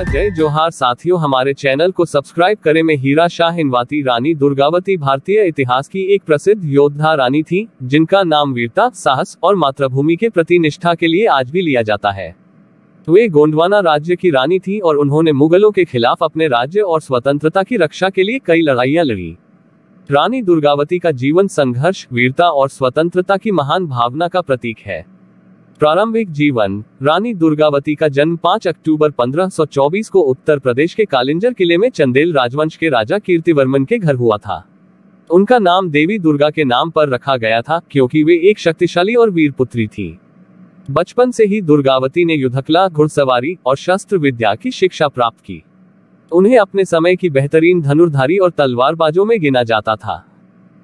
नमस्कार जय जोहार। साथियों, हमारे चैनल को सब्सक्राइब करें। में हीरा शाह हिनवाती रानी दुर्गावती, भारतीय इतिहास की एक प्रसिद्ध योद्धा रानी थी, जिनका नाम वीरता, साहस और मातृभूमि के प्रति निष्ठा के लिए आज भी लिया जाता है। वे गोंडवाना राज्य की रानी थी और उन्होंने मुगलों के खिलाफ अपने राज्य और स्वतंत्रता की रक्षा के लिए कई लड़ाइयाँ लड़ी। रानी दुर्गावती का जीवन संघर्ष, वीरता और स्वतंत्रता की महान भावना का प्रतीक है। प्रारंभिक जीवन, रानी दुर्गावती का जन्म 5 अक्टूबर 1524 को उत्तर प्रदेश के कालिंजर किले में चंदेल राजवंश के राजा कीर्तिवर्मन के घर हुआ था। उनका नाम देवी दुर्गा के नाम पर रखा गया था, क्योंकि वे एक शक्तिशाली और वीर पुत्री थी। बचपन से ही दुर्गावती ने युद्धकला, घुड़सवारी और शस्त्र विद्या की शिक्षा प्राप्त की। उन्हें अपने समय की बेहतरीन धनुर्धारी और तलवारबाजों में गिना जाता था।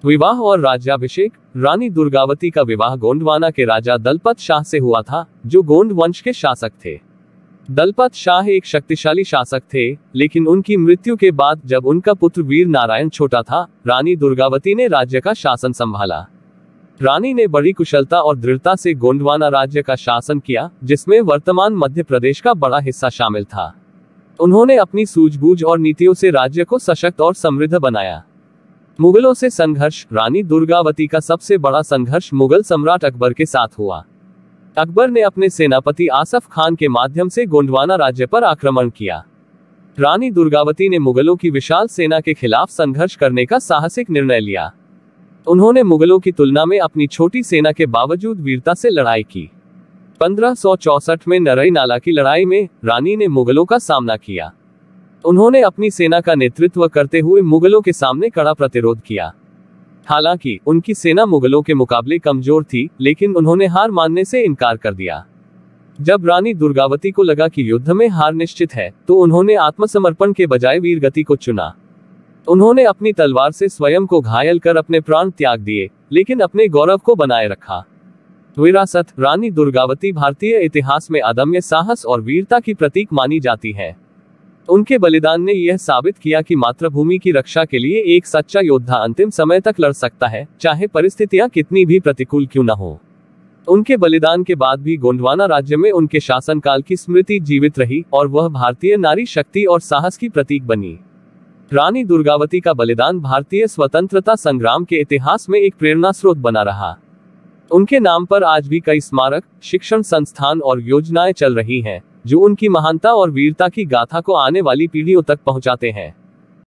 विवाह और राज्याभिषेक। रानी दुर्गावती का विवाह गोंडवाना के राजा दलपत शाह से हुआ था, जो गोंड वंश के शासक थे। दलपत शाह एक शक्तिशाली शासक थे, लेकिन उनकी मृत्यु के बाद जब उनका पुत्र वीर नारायण छोटा था, रानी दुर्गावती ने राज्य का शासन संभाला। रानी ने बड़ी कुशलता और दृढ़ता से गोंडवाना राज्य का शासन किया, जिसमें वर्तमान मध्य प्रदेश का बड़ा हिस्सा शामिल था। उन्होंने अपनी सूझबूझ और नीतियों से राज्य को सशक्त और समृद्ध बनाया। मुगलों से संघर्ष, रानी दुर्गावती का सबसे बड़ा संघर्ष मुगल सम्राट अकबर के साथ हुआ। अकबर ने अपने सेनापति आसफ खान के माध्यम से गोंडवाना राज्य पर आक्रमण किया। रानी दुर्गावती ने मुगलों की विशाल सेना के खिलाफ संघर्ष करने का साहसिक निर्णय लिया। उन्होंने मुगलों की तुलना में अपनी छोटी सेना के बावजूद वीरता से लड़ाई की। पंद्रह में नरई नाला की लड़ाई में रानी ने मुगलों का सामना किया। उन्होंने अपनी सेना का नेतृत्व करते हुए मुगलों के सामने कड़ा प्रतिरोध किया। हालाँकि, उनकी सेना मुगलों के मुकाबले कमज़ोर थी, लेकिन उन्होंने हार मानने से इनकार कर दिया। जब रानी दुर्गावती को लगा कि युद्ध में हार निश्चित है तो उन्होंने आत्मसमर्पण के बजाय वीर गति को चुना। उन्होंने अपनी तलवार से स्वयं को घायल कर अपने प्राण त्याग दिए, लेकिन अपने गौरव को बनाए रखा। विरासत, रानी दुर्गावती भारतीय इतिहास में अदम्य साहस और वीरता की प्रतीक मानी जाती है। उनके बलिदान ने यह साबित किया कि मातृभूमि की रक्षा के लिए एक सच्चा योद्धा अंतिम समय तक लड़ सकता है, चाहे परिस्थितियाँ कितनी भी प्रतिकूल क्यों न हो। उनके बलिदान के बाद भी गोंडवाना राज्य में उनके शासनकाल की स्मृति जीवित रही और वह भारतीय नारी शक्ति और साहस की प्रतीक बनी। रानी दुर्गावती का बलिदान भारतीय स्वतंत्रता संग्राम के इतिहास में एक प्रेरणा स्रोत बना रहा। उनके नाम पर आज भी कई स्मारक, शिक्षण संस्थान और योजनाएँ चल रही हैं। जो उनकी महानता और वीरता की गाथा को आने वाली पीढ़ियों तक पहुंचाते हैं।